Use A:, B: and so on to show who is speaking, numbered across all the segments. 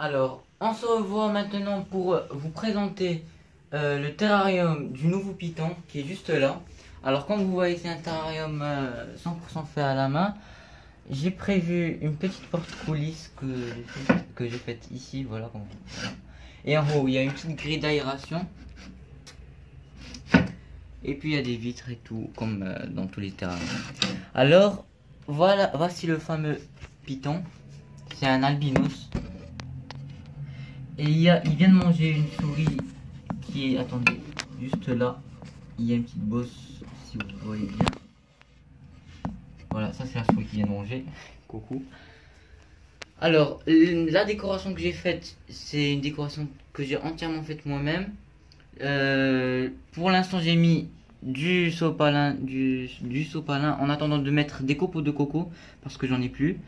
A: Alors, on se revoit maintenant pour vous présenter euh, le terrarium du nouveau Python qui est juste là. Alors, comme vous voyez, c'est un terrarium 100% euh, fait à la main. J'ai prévu une petite porte coulisse que, j'ai faite ici, voilà, Et en haut, il y a une petite grille d'aération. Et puis il y a des vitres et tout, comme euh, dans tous les terrariums. Alors, voilà, voici le fameux Python. C'est un albinos. Et il, y a, il vient de manger une souris qui est, attendez, juste là. Il y a une petite bosse, si vous voyez bien. Voilà, ça c'est la souris qui vient de manger. Coucou. Alors, la décoration que j'ai faite, c'est une décoration que j'ai entièrement faite moi-même. Euh, pour l'instant, j'ai mis du sopalin, du, du sopalin en attendant de mettre des copeaux de coco parce que j'en ai plus.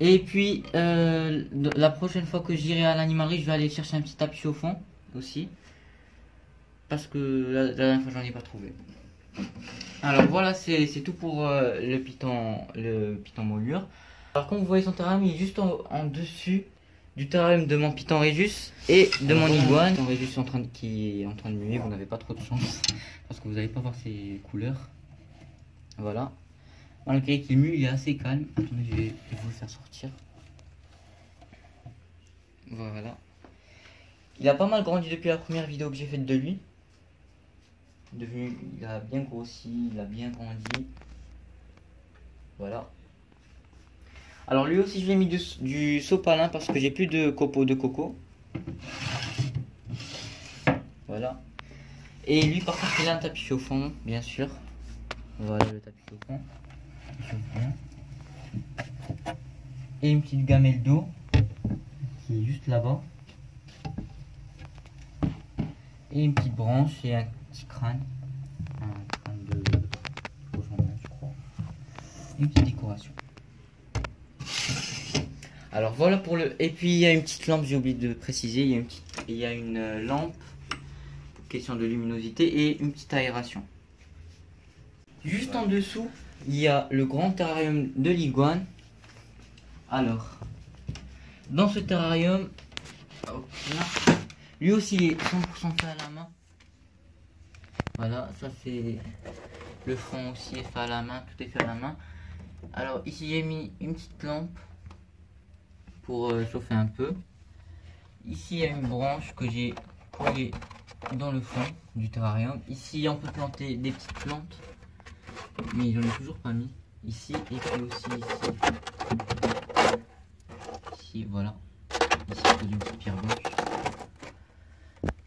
A: Et puis, euh, la prochaine fois que j'irai à l'animalerie, je vais aller chercher un petit tapis chauffant aussi. Parce que la, dernière fois, j'en ai pas trouvé. Alors voilà, c'est tout pour euh, le piton le piton moulure. Alors comme vous voyez son terrarium, il est juste en, dessus du terrarium de mon piton Régus et de mon iguane. Mon Régus en train de, qui est en train de muer, vous n'avez pas trop de chance parce que vous n'allez pas voir ses couleurs. Voilà. Malgré qu'il mue, il est assez calme. Attendez, je vais vous le faire sortir. Voilà. Il a pas mal grandi depuis la première vidéo que j'ai faite de lui. Devenu, il a bien grossi, il a bien grandi. Voilà. Alors lui aussi je lui ai mis du, du sopalin parce que j'ai plus de copeaux de coco. Voilà. Et lui par contre il a un tapis chauffant, bien sûr. Voilà le tapis chauffant. Et une petite gamelle d'eau qui est juste là-bas. Et une petite branche et un petit crâne. Un crâne de je crois. une petite décoration. Alors voilà pour le. Et puis il y a une petite lampe, j'ai oublié de préciser. Il y a une, petite... il euh, lampe, question de luminosité, et une petite aération. Juste en dessous, il y a le grand terrarium de l'iguane. Alors, dans ce terrarium, lui aussi il est 100% fait à la main. Voilà, ça c'est le fond aussi fait à la main, tout est fait à la main. Alors ici j'ai mis une petite lampe pour euh, chauffer un peu. Ici il y a une branche que j'ai collée dans le fond du terrarium. Ici on peut planter des petites plantes mais j'en ai toujours pas mis. Ici et puis aussi ici. Ici, voilà. Ici, une petite pierre blanche.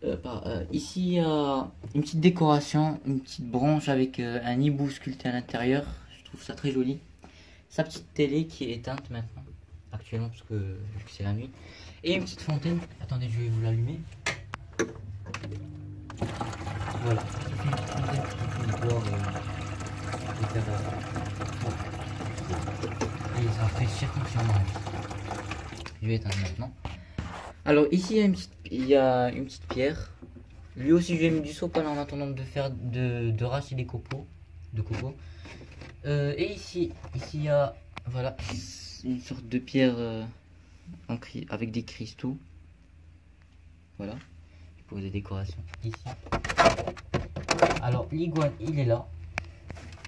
A: Euh, euh, ici, une petite décoration, une petite branche avec euh, un hibou sculpté à l'intérieur. Je trouve ça très joli. Sa petite télé qui est éteinte maintenant, actuellement, parce que, c'est la nuit. Et une petite fontaine. Attendez, je vais vous l'allumer. Voilà. Éteindre maintenant. Alors ici il y, a une petite, pierre. Lui aussi j'ai mis du sopal en attendant de faire de, de racher des copeaux. De copeaux. Euh, et ici, ici il y a voilà une sorte de pierre euh, avec des cristaux. Voilà. Pour des décorations. Ici. Alors l'iguane il est là.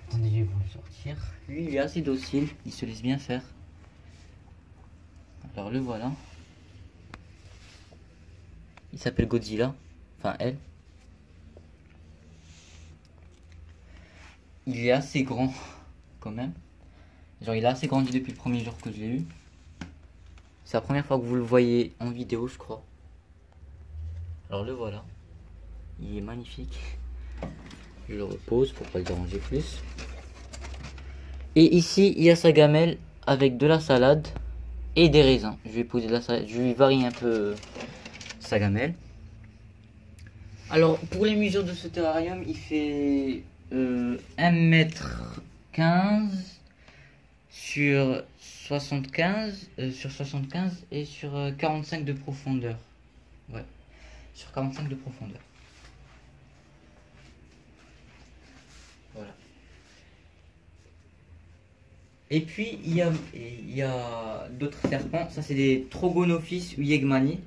A: Attendez, je vais vous le sortir. Lui, il est assez docile, il se laisse bien faire. Alors le voilà. Il s'appelle Godzilla. Enfin, elle. Il est assez grand, quand même. Genre, il a assez grandi depuis le premier jour que je l'ai eu. C'est la première fois que vous le voyez en vidéo, je crois. Alors le voilà. Il est magnifique. Je le repose pour pas le déranger plus. Et ici, il y a sa gamelle avec de la salade et des raisins. Je vais poser la salade, je vais varier un peu sa gamelle. Alors, pour les mesures de ce terrarium, il fait euh, 1m15 sur 75 euh, sur 75 et sur 45 euh, de profondeur. Ouais, sur 45 de profondeur. Voilà. Et puis, il y a, d'autres serpents. Ça, c'est des Trogonophis ou Yegmani.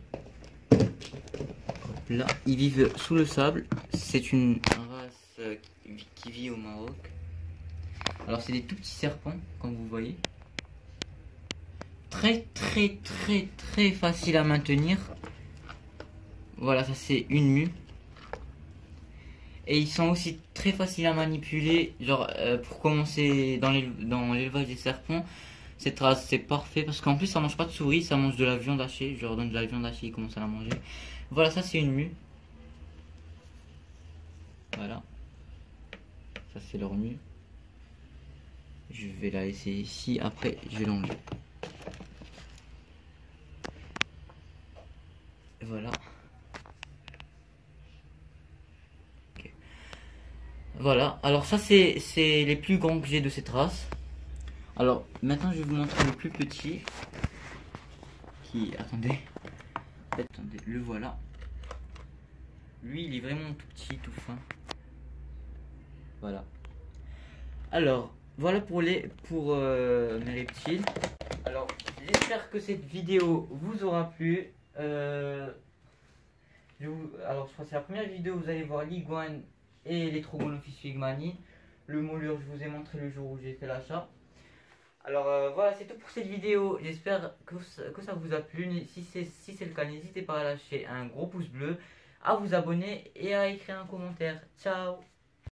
A: Là, ils vivent sous le sable. C'est une race euh, qui vit au Maroc. Alors, c'est des tout petits serpents, comme vous voyez. Très, très, très, très facile à maintenir. Voilà, ça c'est une mue. Et ils sont aussi très faciles à manipuler. Genre, euh, pour commencer dans l'élevage des serpents, cette race c'est parfait parce qu'en plus ça mange pas de souris, ça mange de la viande hachée. Je leur donne de la viande hachée, ils commencent à la manger. Voilà, ça c'est une mue. Voilà. Ça c'est leur mue. Je vais la laisser ici. Après, je vais l'enlever. Voilà. Voilà, alors ça c'est les plus grands que j'ai de cette race. Alors maintenant je vais vous montrer le plus petit. Qui, attendez, attendez, le voilà. Lui il est vraiment tout petit, tout fin. Voilà. Alors, voilà pour les pour euh, mes reptiles. Alors, j'espère que cette vidéo vous aura plu. Euh, alors, je crois que c'est la première vidéo où vous allez voir l'iguane et les Trogonophis figmani. Le moulure, je vous ai montré le jour où j'ai fait l'achat. Alors euh, voilà, c'est tout pour cette vidéo. J'espère que, ça vous a plu. Si c'est le cas, n'hésitez pas à lâcher un gros pouce bleu, à vous abonner et à écrire un commentaire. Ciao